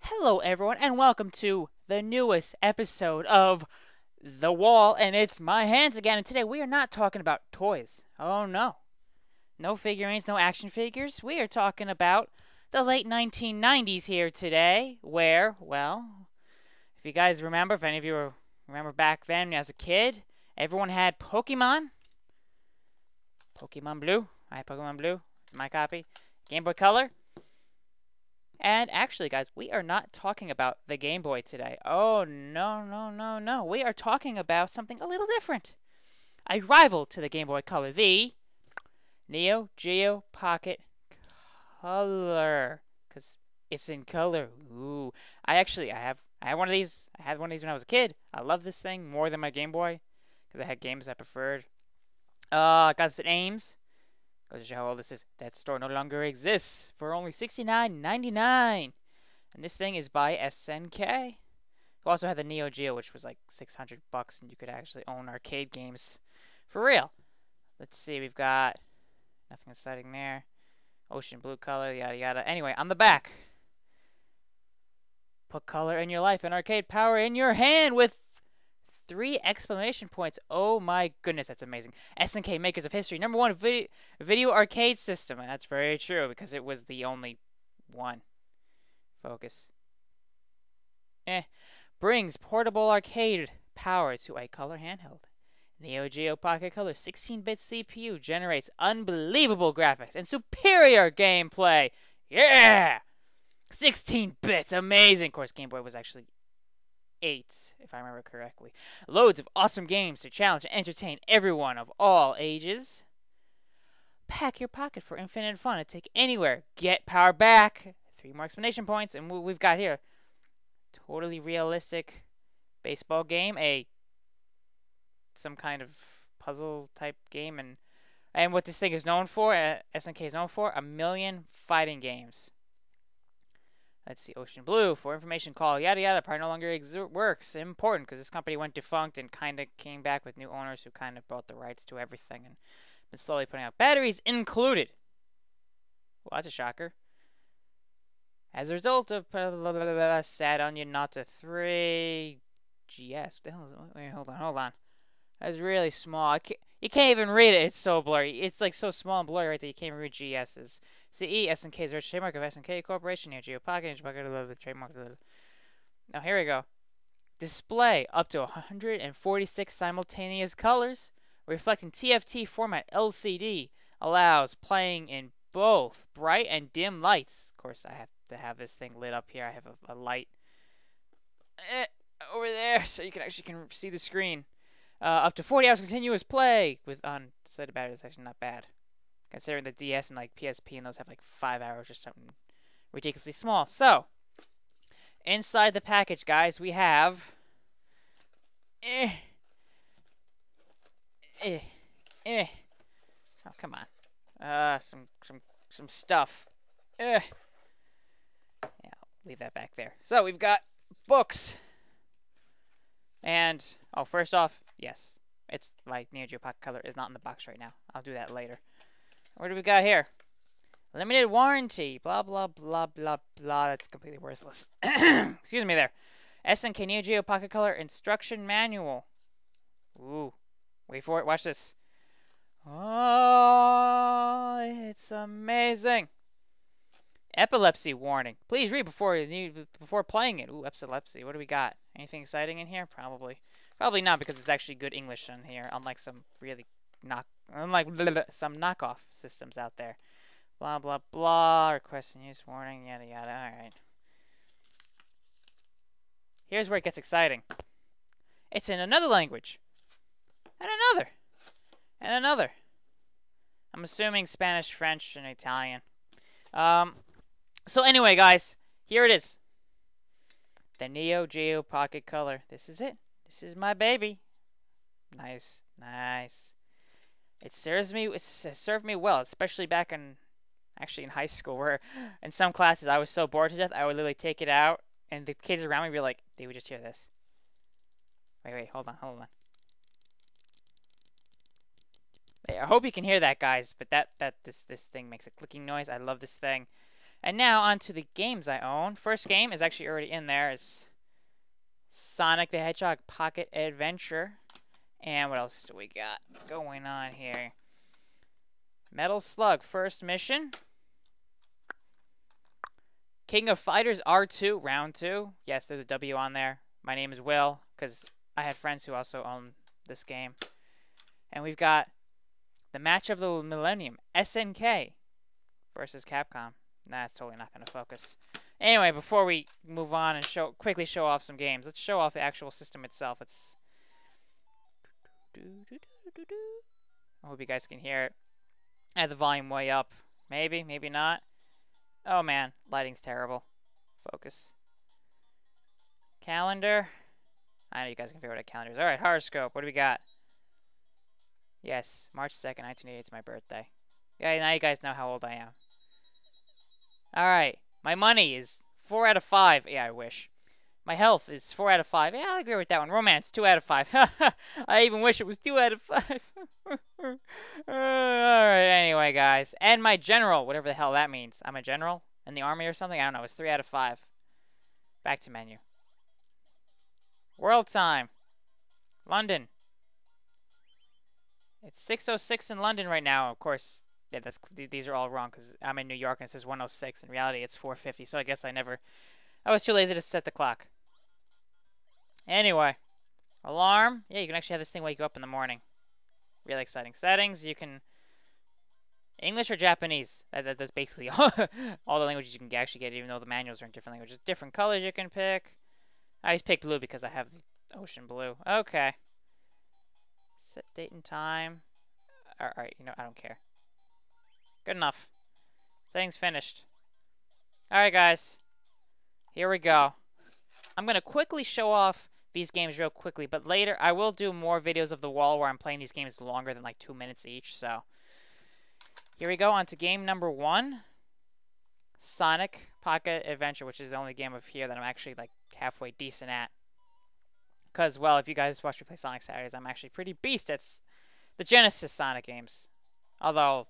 Hello, everyone, and welcome to the newest episode of The Wall, and it's my hands again. And today we are not talking about toys. Oh no. No figurines, no action figures. We are talking about the late 1990s here today, where, well, if you guys remember, if any of you remember back then as a kid, everyone had Pokemon. Pokemon Blue. I have Pokemon Blue. It's my copy. Game Boy Color. And actually, guys, we are not talking about the Game Boy today. Oh, no, no, no, no. We are talking about something a little different. A rival to the Game Boy Color, the Neo Geo Pocket Color. Because it's in color. Ooh. I actually, I have, I have one of these. I had one of these when I was a kid. I love this thing more than my Game Boy. Because I had games I preferred. Uh, got this at Ames. Goes to show how old this is. That store no longer exists for only $69.99. And this thing is by SNK. We also had the Neo Geo, which was like 600 bucks, and you could actually own arcade games for real. Let's see, we've got nothing exciting there. Ocean blue color, yada yada. Anyway, on the back, put color in your life and arcade power in your hand with three exclamation points. Oh my goodness, that's amazing. SNK makers of history. Number one video, video arcade system. That's very true because it was the only one. Focus. Eh. Brings portable arcade power to a color handheld. Neo Geo Pocket Color 16-bit CPU generates unbelievable graphics and superior gameplay. Yeah! 16 bits, amazing. Of course, Game Boy was actually 8, if I remember correctly. Loads of awesome games to challenge and entertain everyone of all ages. Pack your pocket for infinite fun and take anywhere. Get power back. Three more explanation points, and we've got here. Totally realistic baseball game, a some kind of puzzle type game, and and what this thing is known for, uh, SNK is known for, a million fighting games. Let's see, Ocean Blue for information call, yada yada, probably no longer works. Important because this company went defunct and kind of came back with new owners who kind of bought the rights to everything and been slowly putting out batteries included. Well, that's a shocker. As a result of blah, blah, blah, Sad Onion Nata 3 GS. Wait, hold on, hold on. That's really small. Can't, you can't even read it. It's so blurry. It's like so small and blurry right that you can't read GS's. CE, SNK is a trademark of SNK Corporation, Neo Geo Pocket, the trademark. Now here we go. Display up to 146 simultaneous colors, reflecting TFT format LCD, allows playing in both bright and dim lights. Of course, I have to have this thing lit up here. I have a, a light eh, over there so you can actually can see the screen. Uh, up to 40 hours continuous play with on set battery. That's actually not bad. Considering the DS and like PSP and those have like five hours or something ridiculously small. So, inside the package, guys, we have. Eh. Eh. Eh. Oh, come on. Uh, some some some stuff. Eh. Yeah, I'll leave that back there. So we've got books. And oh, first off, yes, it's my Neo Geo Pocket Color is not in the box right now. I'll do that later. What do we got here? Limited warranty. Blah, blah, blah, blah, blah. That's completely worthless. Excuse me there. SNK Neo Geo Pocket Color Instruction Manual. Ooh. Wait for it. Watch this. Oh, it's amazing. Epilepsy warning. Please read before you before playing it. Ooh, epilepsy. What do we got? Anything exciting in here? Probably. Probably not because it's actually good English in here, unlike some really knock unlike some knockoff systems out there. Blah blah blah. Request and use warning. Yada yada. All right. Here's where it gets exciting. It's in another language, and another, and another. I'm assuming Spanish, French, and Italian. Um. So anyway, guys, here it is. The Neo Geo Pocket Color. This is it. This is my baby. Nice, nice. It serves me. It served me well, especially back in, actually in high school, where in some classes I was so bored to death I would literally take it out, and the kids around me would be like, they would just hear this. Wait, wait, hold on, hold on. I hope you can hear that, guys. But that that this this thing makes a clicking noise. I love this thing. And now on to the games I own. First game is actually already in there. Is Sonic the Hedgehog Pocket Adventure. And what else do we got going on here? Metal Slug first mission. King of Fighters R2 round 2. Yes, there's a W on there. My name is Will cuz I have friends who also own this game. And we've got the match of the millennium SNK versus Capcom. That's totally not going to focus. Anyway, before we move on and show quickly show off some games, let's show off the actual system itself. It's I hope you guys can hear it. I have the volume way up. Maybe, maybe not. Oh man, lighting's terrible. Focus. Calendar. I know you guys can figure out what a calendar is. Alright, horoscope. What do we got? Yes, March 2nd, 1988 is my birthday. Yeah, now you guys know how old I am. Alright, my money is 4 out of 5. Yeah, I wish. My health is 4 out of 5. Yeah, I'll agree with that one. Romance, 2 out of 5. I even wish it was 2 out of 5. uh, Alright, anyway, guys. And my general, whatever the hell that means. I'm a general in the army or something? I don't know. It's 3 out of 5. Back to menu. World time. London. It's 6.06 in London right now. Of course, yeah, that's these are all wrong because I'm in New York and it says 106. In reality, it's 4.50. So I guess I never... I was too lazy to set the clock. Anyway, alarm. Yeah, you can actually have this thing wake you up in the morning. Really exciting. Settings, you can... English or Japanese. That, that, that's basically all, all the languages you can actually get, even though the manuals are in different languages. Different colors you can pick. I just picked blue because I have ocean blue. Okay. Set date and time. Alright, you know, I don't care. Good enough. Thing's finished. Alright, guys. Here we go. I'm going to quickly show off these games real quickly, but later I will do more videos of the wall where I'm playing these games longer than like two minutes each, so. Here we go on to game number one. Sonic Pocket Adventure, which is the only game of here that I'm actually like halfway decent at. Because, well, if you guys watch me play Sonic Saturdays, I'm actually pretty beast at the Genesis Sonic games. Although,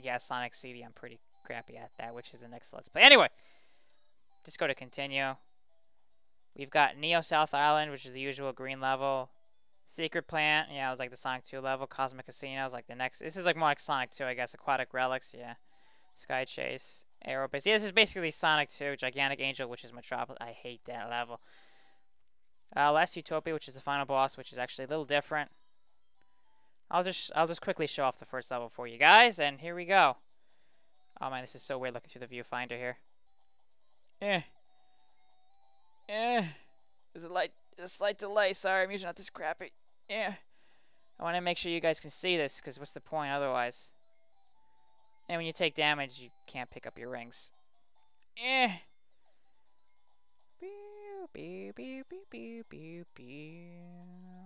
yeah, Sonic CD, I'm pretty crappy at that, which is the next Let's Play. Anyway, just go to continue. We've got Neo South Island, which is the usual green level. Secret Plant, yeah, it was like the Sonic 2 level. Cosmic Casino is like the next. This is like more like Sonic 2, I guess. Aquatic Relix, yeah. Sky Chase, Aerobase. Yeah, this is basically Sonic 2. Gigantic Angel, which is Metropolis. I hate that level. Uh, Last Utopia, which is the final boss, which is actually a little different. I'll just I'll just quickly show off the first level for you guys, and here we go. Oh man, this is so weird looking through the viewfinder here. Eh. Eh. There's a light, a slight delay. Sorry, I'm usually not this crappy. Yeah. I want to make sure you guys can see this, because what's the point otherwise? And when you take damage, you can't pick up your rings. Eh.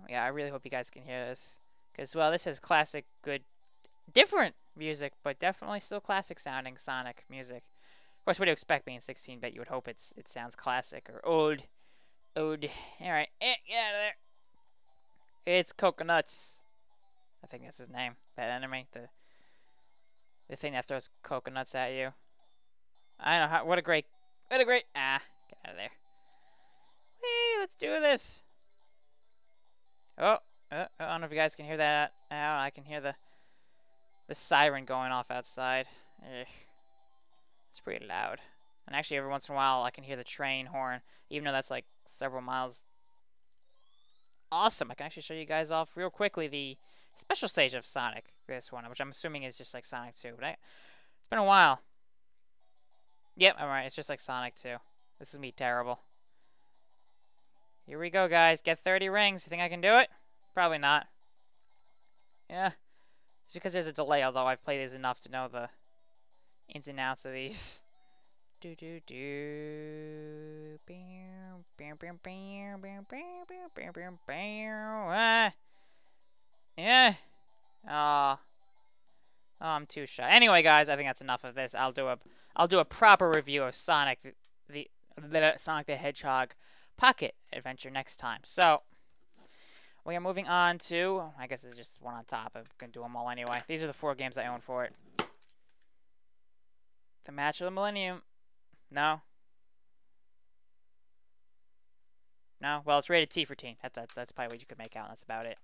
Yeah, I really hope you guys can hear this. Because, well, this is classic, good, different music, but definitely still classic sounding Sonic music. Of course, what do you expect being 16-bit? You would hope it's it sounds classic or old. Old. Alright, eh, get out of there. It's Coconuts. I think that's his name. That enemy. The the thing that throws coconuts at you. I don't know how, what a great, what a great, ah, get out of there. Whee, let's do this. Oh, uh, I don't know if you guys can hear that. I can hear the, the siren going off outside. Ugh. It's pretty loud. And actually, every once in a while, I can hear the train horn, even though that's like several miles. Awesome! I can actually show you guys off real quickly the special stage of Sonic, this one, which I'm assuming is just like Sonic 2. But I, it's been a while. Yep, alright, it's just like Sonic 2. This is me terrible. Here we go, guys. Get 30 rings. You think I can do it? Probably not. Yeah. It's because there's a delay, although I've played these enough to know the ins and outs of these. Do do do. Bam bam bam bam bam bam bam bam. Eh. Yeah. Oh. oh, I'm too shy. Anyway, guys, I think that's enough of this. I'll do a I'll do a proper review of Sonic the, the Sonic the Hedgehog Pocket Adventure next time. So we are moving on to I guess it's just one on top. I'm gonna do them all anyway. These are the four games I own for it. The Match of the Millennium. No? No? Well, it's rated T for teen. That's, that's, that's probably what you could make out. That's about it.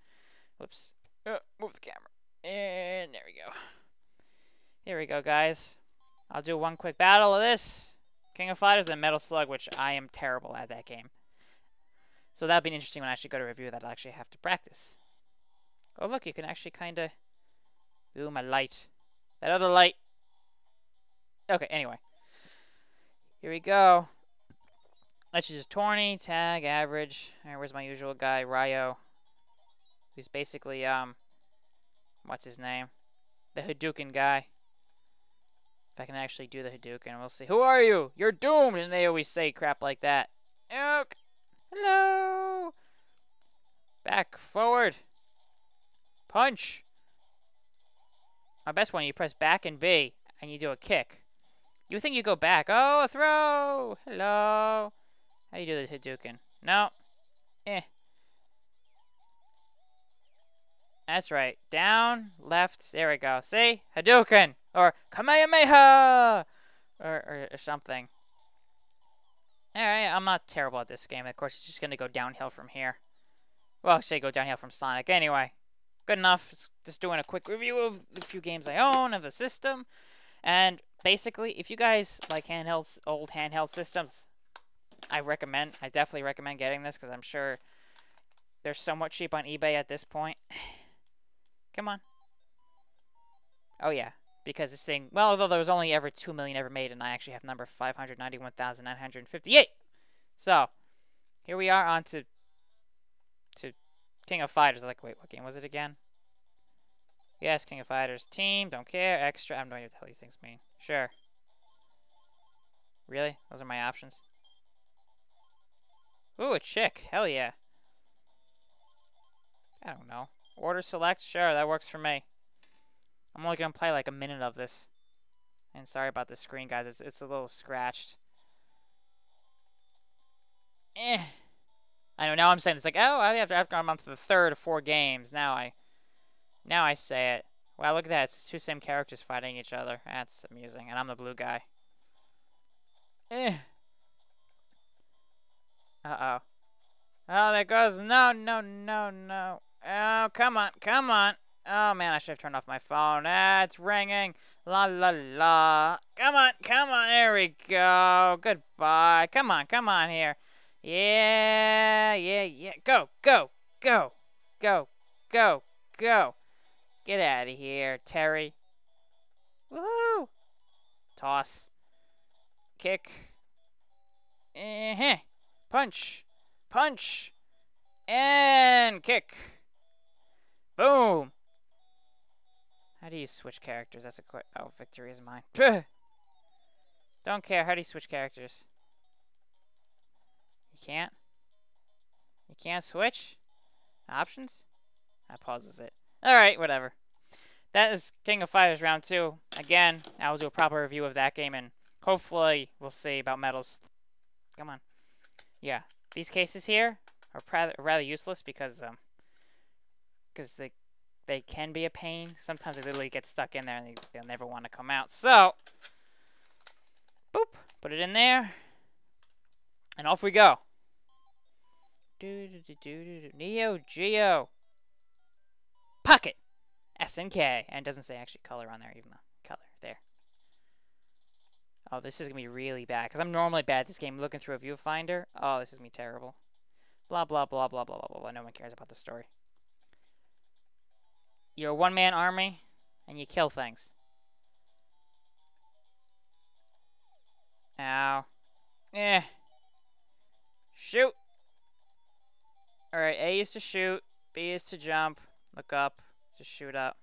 Whoops. Uh, move the camera. And there we go. Here we go, guys. I'll do one quick battle of this. King of Fighters and Metal Slug, which I am terrible at that game. So that'll be interesting when I actually go to review that I'll actually have to practice. Oh, look, you can actually kind of... Ooh, my light. That other light. Okay, anyway. Here we go. Let's just tourney, tag, average. Where's my usual guy, Ryo? Who's basically, um... What's his name? The Hadouken guy. If I can actually do the Hadouken, we'll see. Who are you? You're doomed! And they always say crap like that. Oak! Hello! Back, forward. Punch! My best one, you press back and B, and you do a kick. You think you go back. Oh, a throw! Hello! How do you do the Hadouken? No. Eh. That's right. Down, left, there we go. See? Hadouken! Or Kamehameha! Or, or, or something. Alright, I'm not terrible at this game. Of course, it's just going to go downhill from here. Well, say go downhill from Sonic. Anyway, good enough. Just doing a quick review of the few games I own, of the system. And basically, if you guys like handhelds, old handheld systems, I recommend, I definitely recommend getting this because I'm sure they're somewhat cheap on eBay at this point. Come on. Oh, yeah. Because this thing, well, although there was only ever 2 million ever made, and I actually have number 591,958. So, here we are on to, to King of Fighters. I was like, wait, what game was it again? Yes, King of Fighters. Team, don't care, extra. I have no idea what these things mean. Sure. Really? Those are my options? Ooh, a chick. Hell yeah. I don't know. Order select? Sure, that works for me. I'm only going to play like a minute of this. And sorry about the screen, guys. It's, it's a little scratched. Eh. I know, now I'm saying it's like, oh, I have to, after I'm on to the third of four games. Now I, now I say it. Wow, look at that. It's two same characters fighting each other. That's amusing. And I'm the blue guy. Eh. Uh-oh. Oh, there goes. No, no, no, no. Oh, come on, come on. Oh, man, I should have turned off my phone. Ah, it's ringing. La, la, la. Come on, come on. There we go. Goodbye. Come on, come on here. Yeah, yeah, yeah. Go, go, go, go, go, go. Get out of here, Terry. Woohoo! Toss. Kick. -huh. Punch. Punch. And kick. Boom! How do you switch characters? That's a quick... Oh, victory is mine. Don't care. How do you switch characters? You can't? You can't switch? Options? That pauses it. Alright, whatever. That is King of Fighters Round 2. Again, I will do a proper review of that game, and hopefully we'll see about medals. Come on. Yeah, these cases here are rather useless because um, because they they can be a pain. Sometimes they literally get stuck in there and they, they'll never want to come out. So, boop, put it in there, and off we go. Do do do do do. Neo Geo. Pocket. SNK. And it doesn't say actually color on there, even though color there. Oh, this is gonna be really bad because I'm normally bad at this game. Looking through a viewfinder. Oh, this is be terrible. Blah blah blah blah blah blah blah. No one cares about the story. You're a one-man army, and you kill things. Ow. Eh. Shoot. Alright, A is to shoot, B is to jump, look up, just shoot up.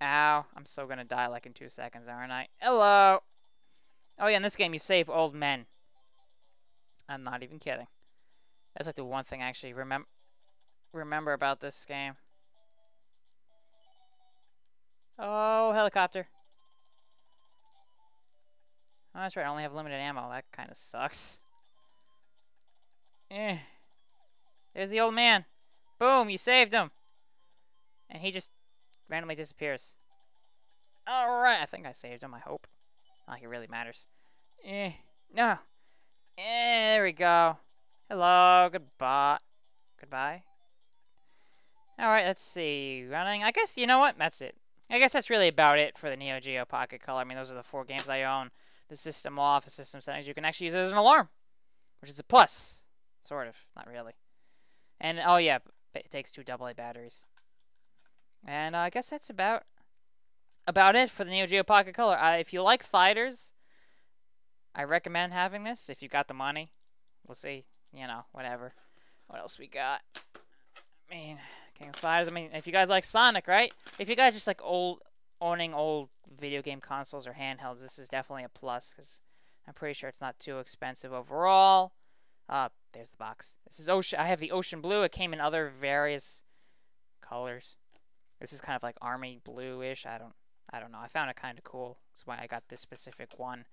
Ow. I'm so gonna die like in two seconds, aren't I? Hello! Oh yeah, in this game you save old men. I'm not even kidding. That's like the one thing I actually remember remember about this game. Oh, helicopter. Oh, that's right, I only have limited ammo. That kind of sucks. Eh. There's the old man. Boom, you saved him. And he just randomly disappears. Alright, I think I saved him, I hope. Not like it really matters. Eh, no. Eh, there we go. Hello, goodbye. Goodbye. Alright, let's see. Running. I guess, you know what? That's it. I guess that's really about it for the Neo Geo Pocket Color. I mean, those are the four games I own. The system off, the system settings. You can actually use it as an alarm, which is a plus. Sort of. Not really. And, oh yeah, it takes two AA batteries. And uh, I guess that's about about it for the Neo Geo Pocket Color. Uh, if you like fighters, I recommend having this if you got the money. We'll see. You know, whatever. What else we got? I mean, Game Fighters. I mean, if you guys like Sonic, right? If you guys just like old, owning old video game consoles or handhelds, this is definitely a plus because I'm pretty sure it's not too expensive overall. Uh, there's the box. This is ocean. I have the ocean blue. It came in other various colors. This is kind of like army blue-ish. I don't, I don't know. I found it kind of cool. That's why I got this specific one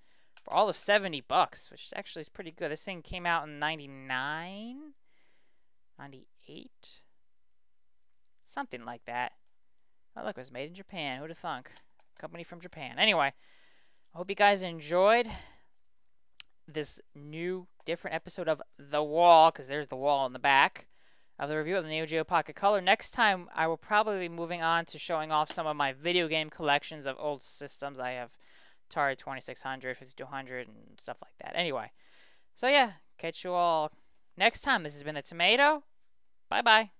for all of 70 bucks, which actually is pretty good. This thing came out in 99, 98, something like that. Oh, look, it was made in Japan. Who'd have thunk? Company from Japan. Anyway, I hope you guys enjoyed this new, different episode of The Wall, because there's the wall in the back of the review of the Neo Geo Pocket Color. Next time, I will probably be moving on to showing off some of my video game collections of old systems. I have Atari 2600, 5200, and stuff like that. Anyway, so yeah, catch you all next time. This has been the Tomato. Bye bye.